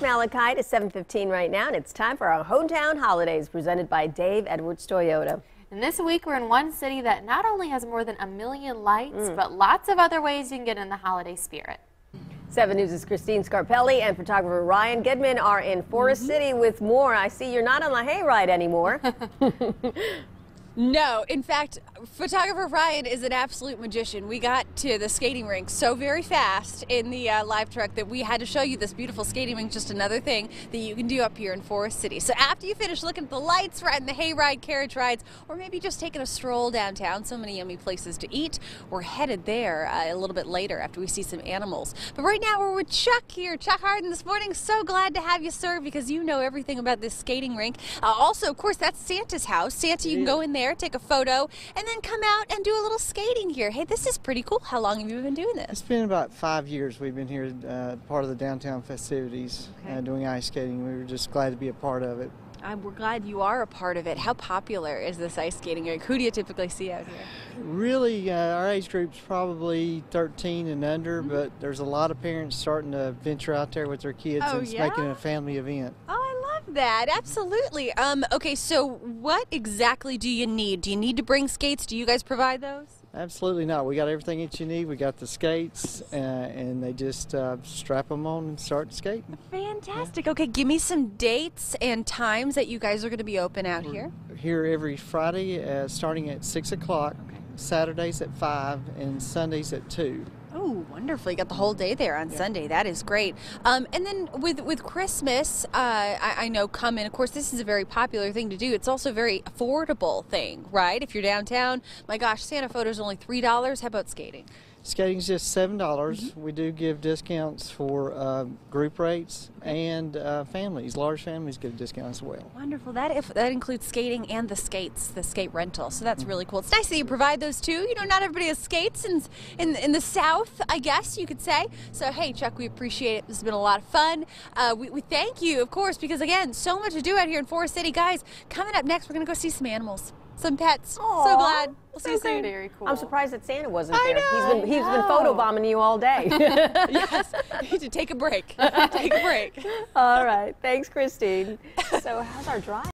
Malachite. It's 7:15 right now, and it's time for our hometown holidays, presented by Dave Edwards Toyota. And this week we're in one city that not only has more than a million lights, Mm. but lots of other ways you can get in the holiday spirit. 7 News' is Christine Scarpelli and photographer Ryan Goodman are in Forest Mm-hmm. City with more. I see you're not on the hayride anymore. No, in fact, photographer Ryan is an absolute magician. We got to the skating rink so very fast in the uh, live truck that we had to show you this beautiful skating rink. Just another thing that you can do up here in Forest City. So after you finish looking at the lights, riding the hayride, carriage rides, or maybe just taking a stroll downtown, so many yummy places to eat, we're headed there uh, a little bit later after we see some animals. But right now we're with Chuck here, Chuck Harden this morning. So glad to have you, sir, because you know everything about this skating rink. Uh, also, of course, that's Santa's house. Santa, you can go in there, take a photo, and then come out and do a little skating here. Hey, this is pretty cool. How long have you been doing this? It's been about five years we've been here, uh, part of the downtown festivities, Okay. uh, doing ice skating. We were just glad to be a part of it. I'm, we're glad you are a part of it. How popular is this ice skating rink? Who do you typically see out here? Really, uh, our age group's probably 13 and under, Mm-hmm. but there's a lot of parents starting to venture out there with their kids Oh, and it's yeah? making it a family event. Oh, I love that. Absolutely. Um, okay, so what exactly do you need? Do you need to bring skates? Do you guys provide those? Absolutely not. We got everything that you need. We got the skates, uh, and they just uh, strap them on and start skating. Fantastic. Okay, give me some dates and times that you guys are going to be open out here. Here every Friday, uh, starting at 6 o'clock, Saturdays at 5, and Sundays at 2. Oh, wonderful! You got the whole day there on Sunday. That is great. Um, and then with with Christmas, uh, I, I know coming. Of course, this is a very popular thing to do. It's also a very affordable thing, right? If you're downtown, my gosh, Santa photos only three dollars. How about skating? Skating's just seven dollars. Mm-hmm. We do give discounts for uh, group rates and uh, families. Large families get a discount as well. Wonderful. That if that includes skating and the skates, the skate rental. So that's really cool. It's nice that you provide those too. You know, not everybody has skates in in, in the South, I guess you could say. So hey, Chuck, we appreciate it. This has been a lot of fun. Uh, we, we thank you, of course, because again, so much to do out here in Forest City, guys. Coming up next, we're gonna go see some animals, some pets. so glad. We'll see you so good. soon. Very cool. I'm surprised that Santa wasn't I there. know, he's been he's I been photobombing you all day. yes, you need to take a break. take a break. all right. Thanks, Christine. So, how's our drive?